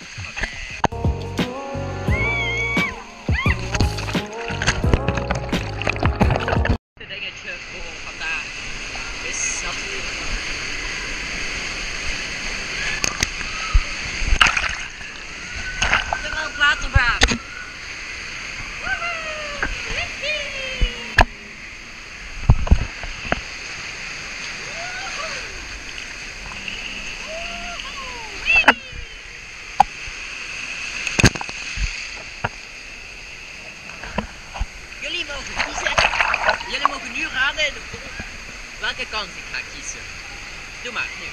Did? It's something. skąd akisy? Duma, nie.